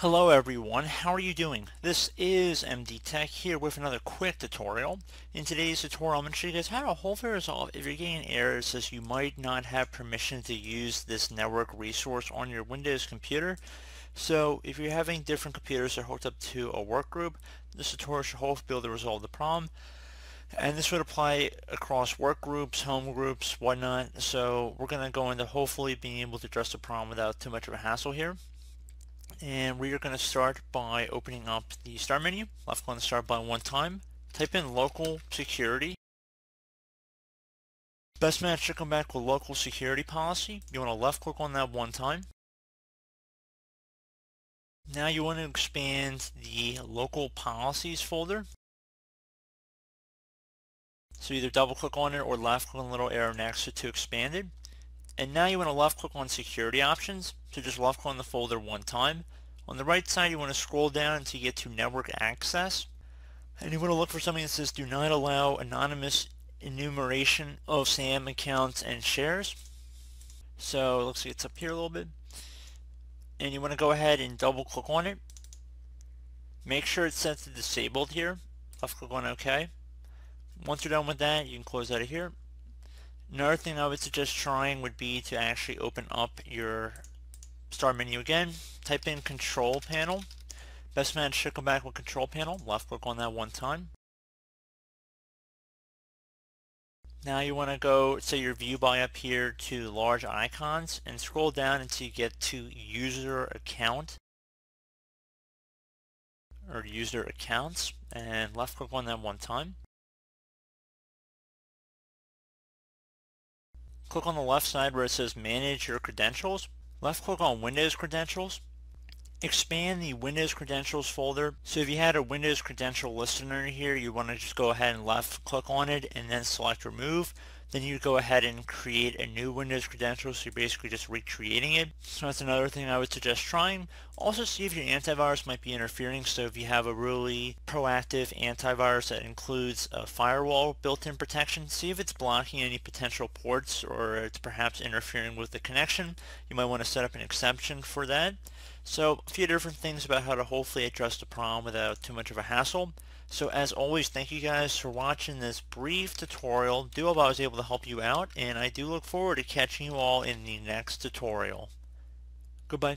Hello everyone, how are you doing? This is MD Tech here with another quick tutorial. In today's tutorial I'm going to show you guys how to hopefully resolve if you're getting an error that says you might not have permission to use this network resource on your Windows computer. So if you're having different computers that are hooked up to a work group, this tutorial should hopefully be able to resolve the problem. And this would apply across work groups, home groups, whatnot. So we're going to go into hopefully being able to address the problem without too much of a hassle here and we are going to start by opening up the start menu. Left click on the start button one time. Type in local security. Best match should come back with local security policy. You want to left click on that one time. Now you want to expand the local policies folder. So either double click on it or left click on the little arrow next to, to expand it. And now you want to left click on security options. So just left click on the folder one time. On the right side you want to scroll down until you get to network access. And you want to look for something that says do not allow anonymous enumeration of SAM accounts and shares. So it looks like it's up here a little bit. And you want to go ahead and double click on it. Make sure it's set to disabled here. Left click on OK. Once you're done with that, you can close out of here Another thing I would suggest trying would be to actually open up your start menu again, type in control panel. Best match should come back with control panel. Left click on that one time. Now you want to go say your view by up here to large icons and scroll down until you get to user account or user accounts and left click on that one time. Click on the left side where it says Manage Your Credentials. Left click on Windows Credentials. Expand the Windows Credentials folder. So if you had a Windows credential listener here, you want to just go ahead and left click on it and then select Remove then you go ahead and create a new Windows credential so you're basically just recreating it. So that's another thing I would suggest trying. Also see if your antivirus might be interfering so if you have a really proactive antivirus that includes a firewall built-in protection, see if it's blocking any potential ports or it's perhaps interfering with the connection. You might want to set up an exception for that. So a few different things about how to hopefully address the problem without too much of a hassle. So as always, thank you guys for watching this brief tutorial. Do hope I was able to help you out, and I do look forward to catching you all in the next tutorial. Goodbye.